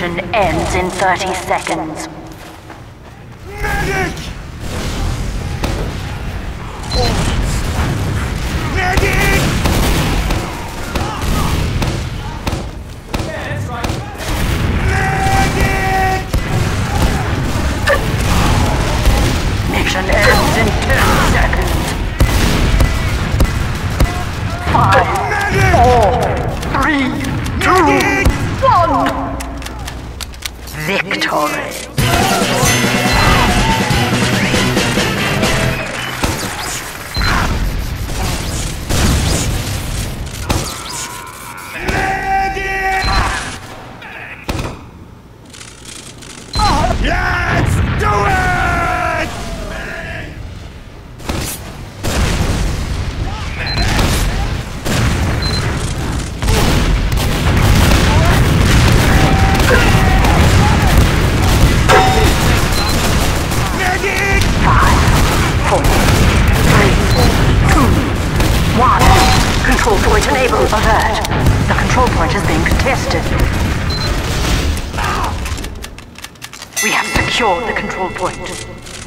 Mission ends in 30 seconds. Medic! control point.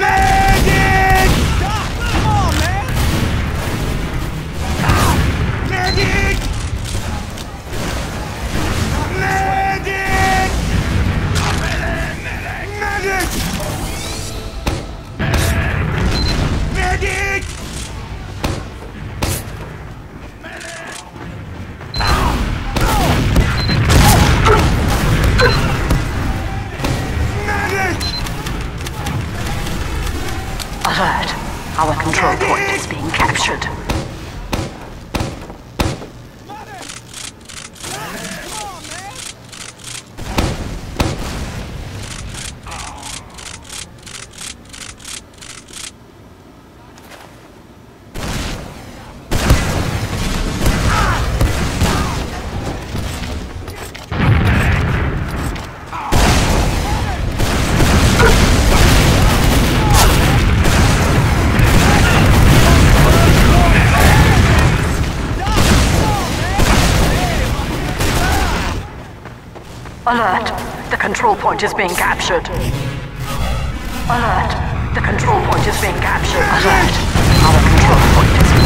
man! Alert! The control point is being captured. Alert! The control point is being captured. Alert! Our control point is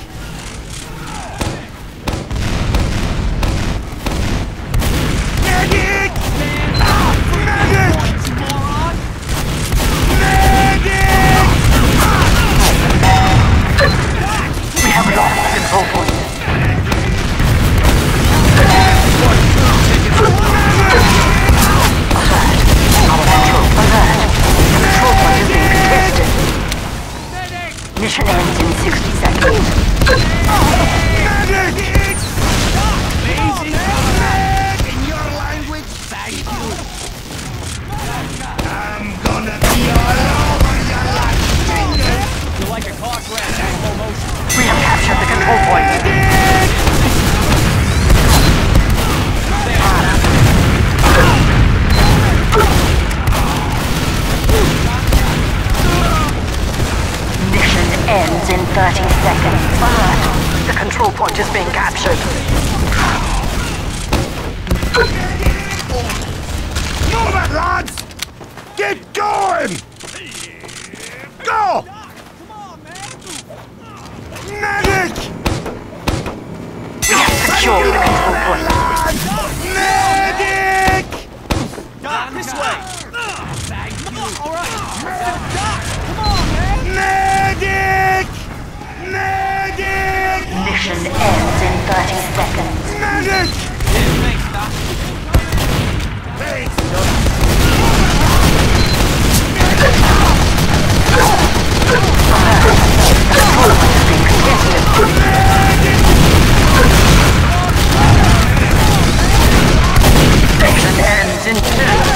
control point is being captured. Move it, lads! Get going! Go! Medic! We have secured the control point. Medic! This way! Alright! Come on, man! Medic! Medic! Mission ends in 30 seconds. Medic! Yeah, thanks, Doc. Thanks, Mission ends in 10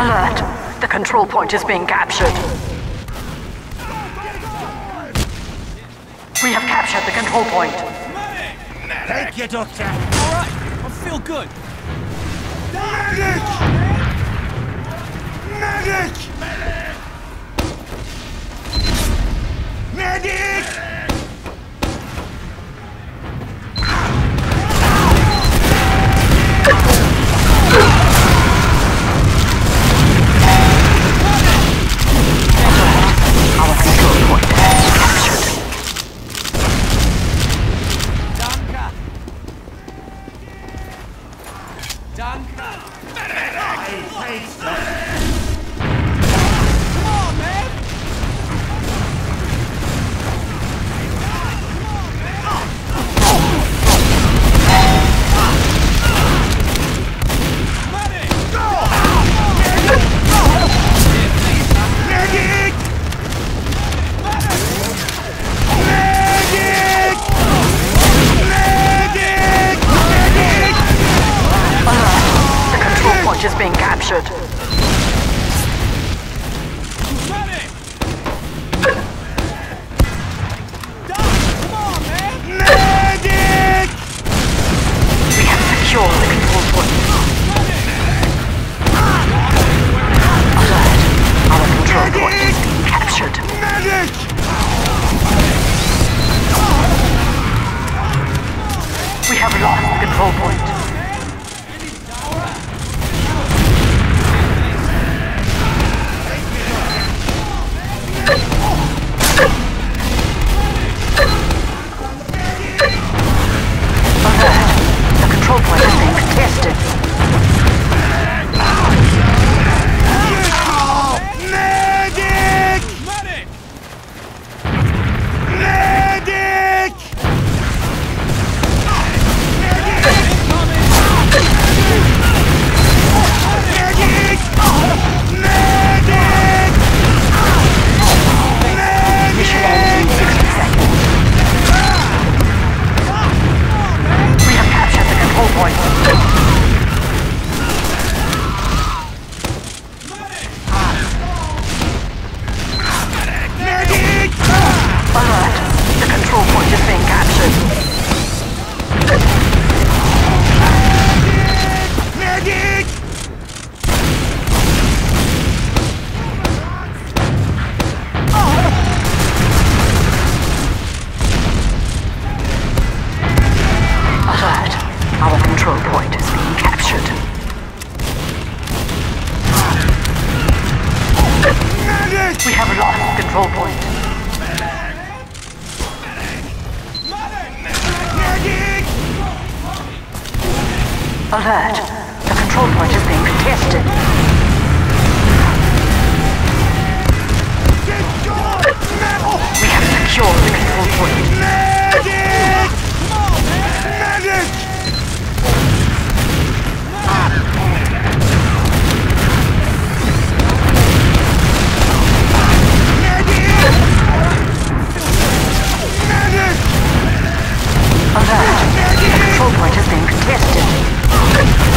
Alert! The control point is being captured. We have captured the control point. Thank you, Doctor! All right, I feel good. Medic! Medic! Medic! Our we have lost control point. Alert! The control point is being contested. We have secured the control point. Medic! Medic! Alert. Control point has been contested.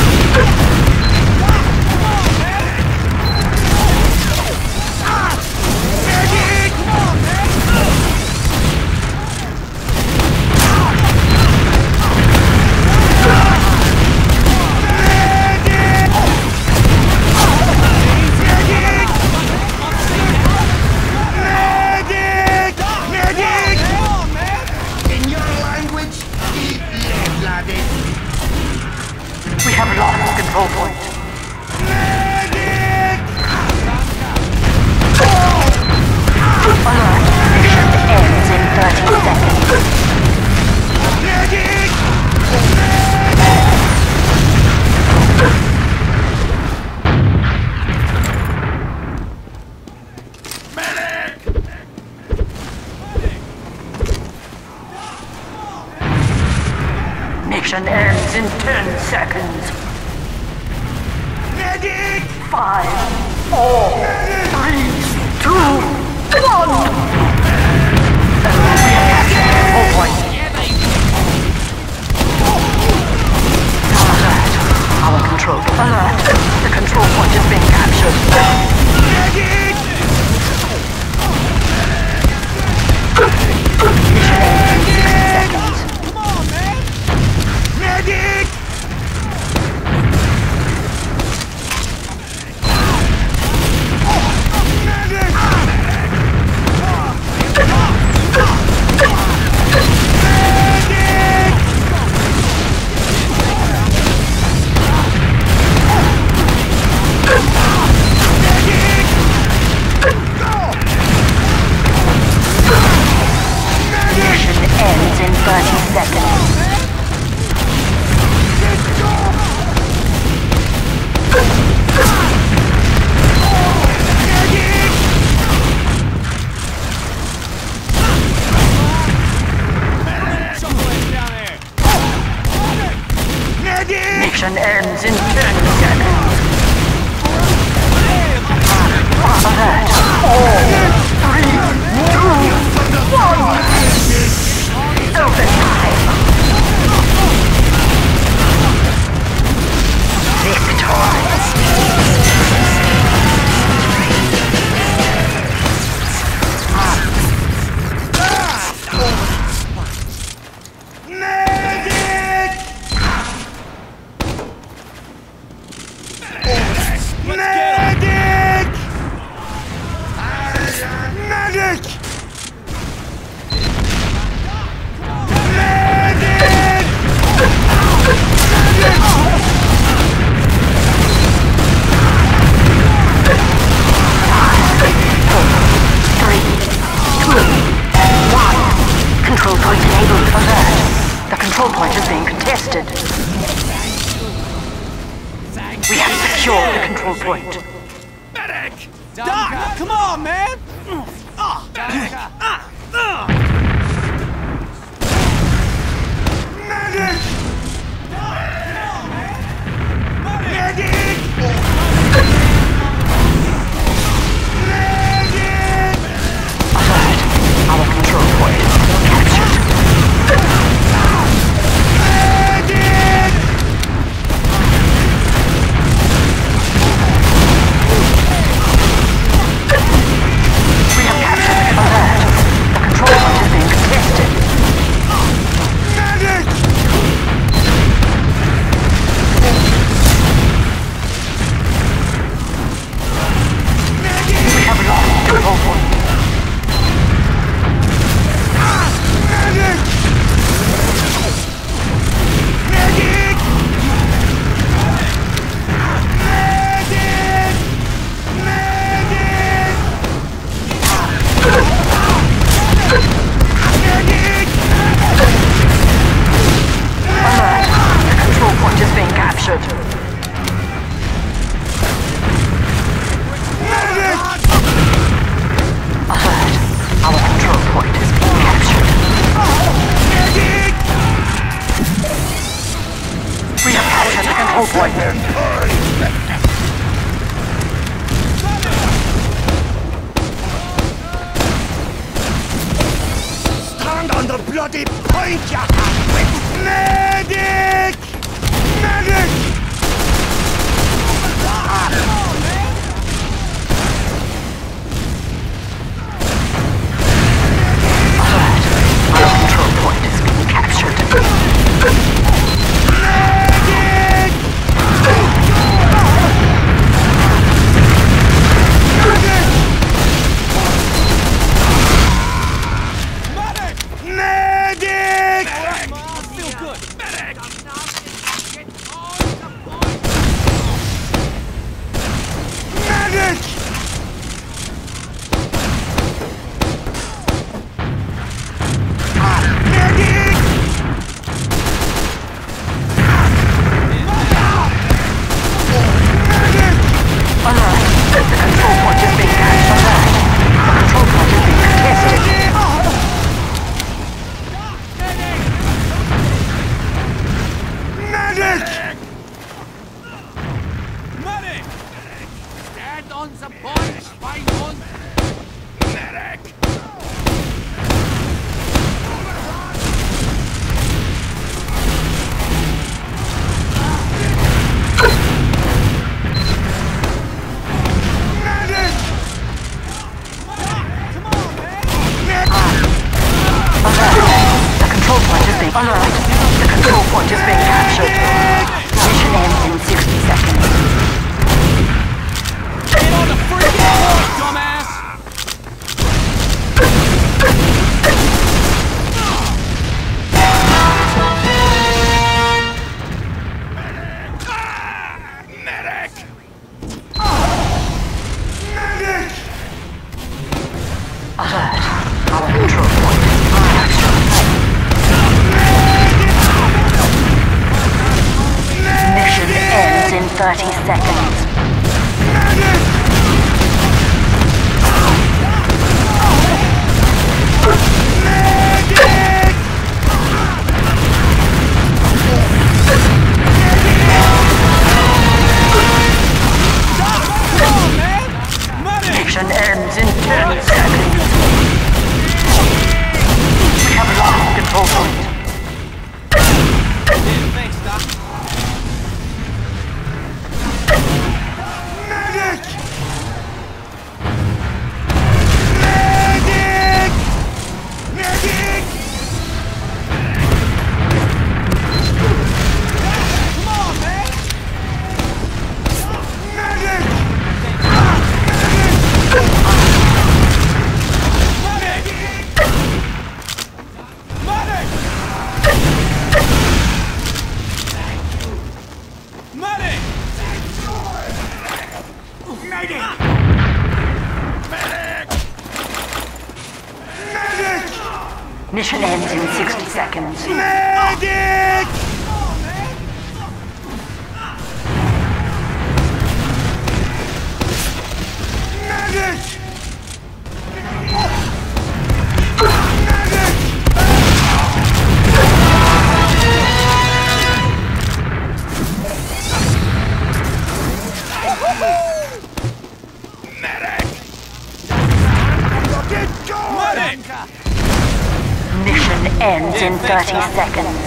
30 seconds.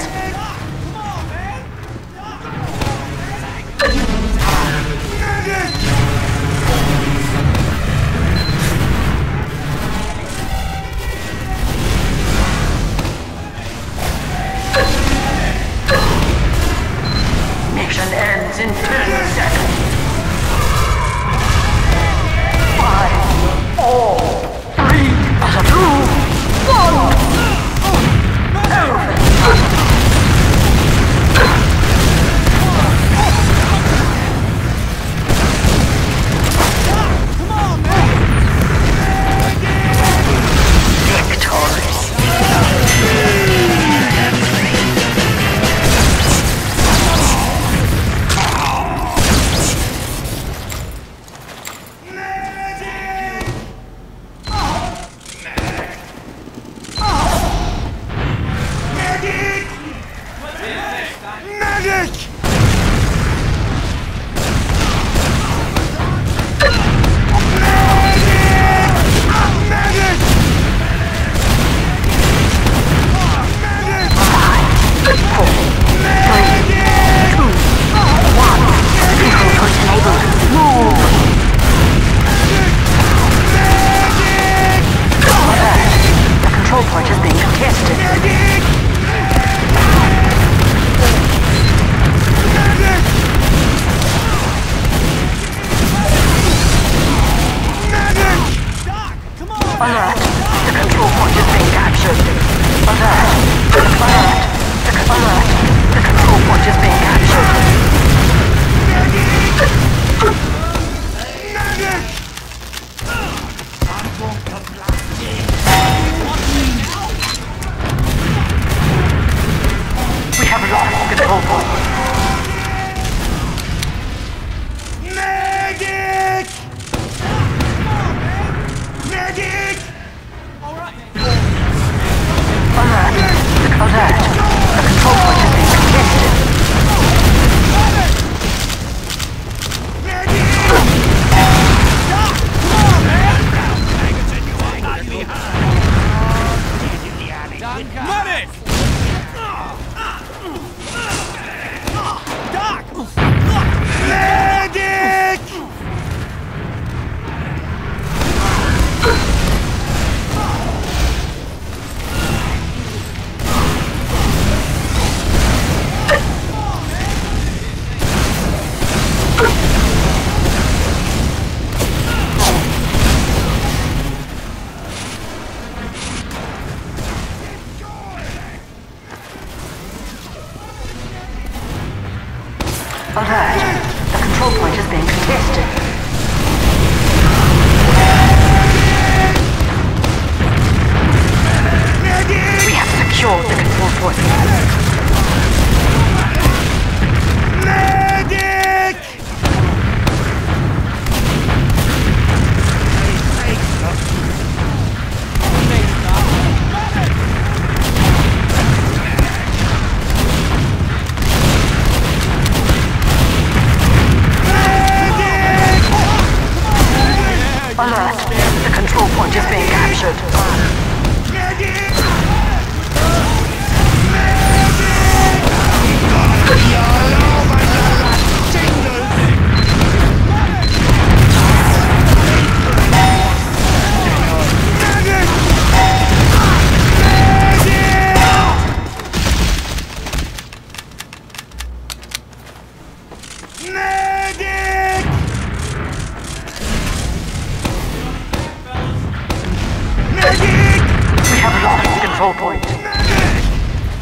have lost the control point.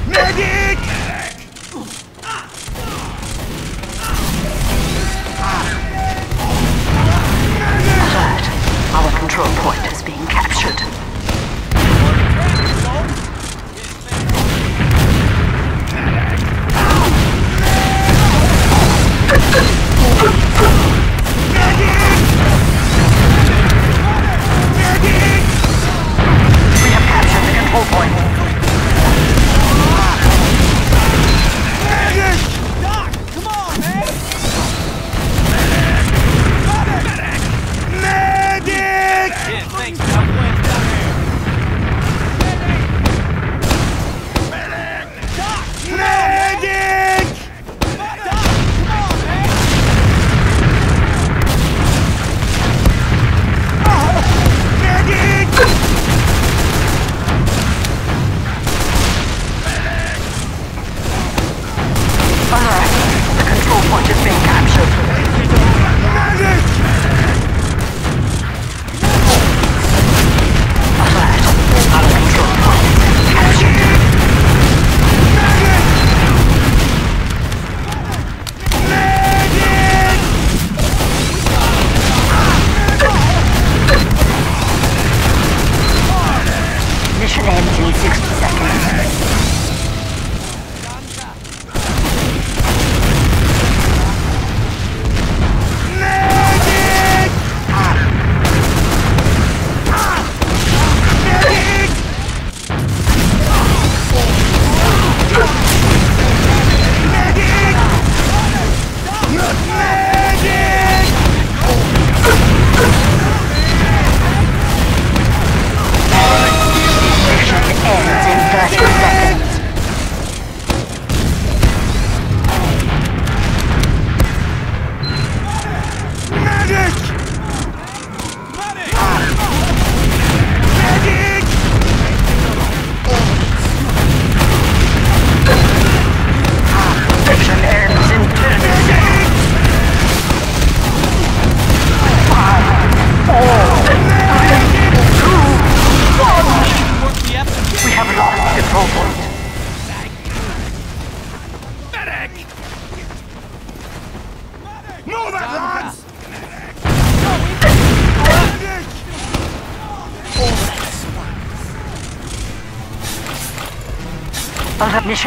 Medic! Our control point is being captured. whole point.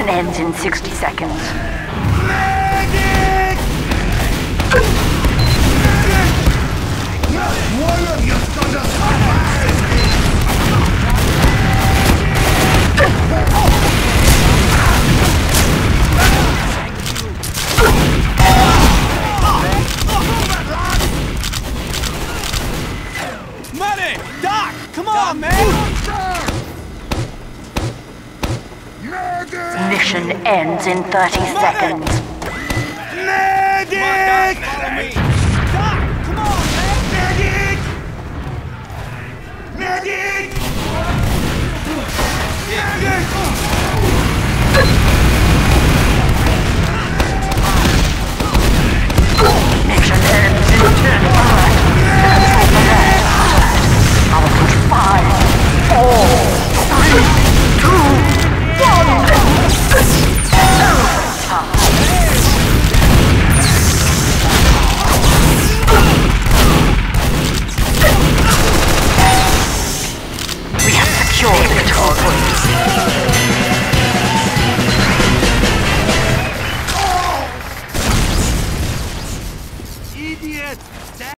Ends in 60 seconds. Mission ends in 30 seconds. Medic! Come on! Medic! Medic! Medic! Mission ends in 10 minutes. Our control five, four, three, We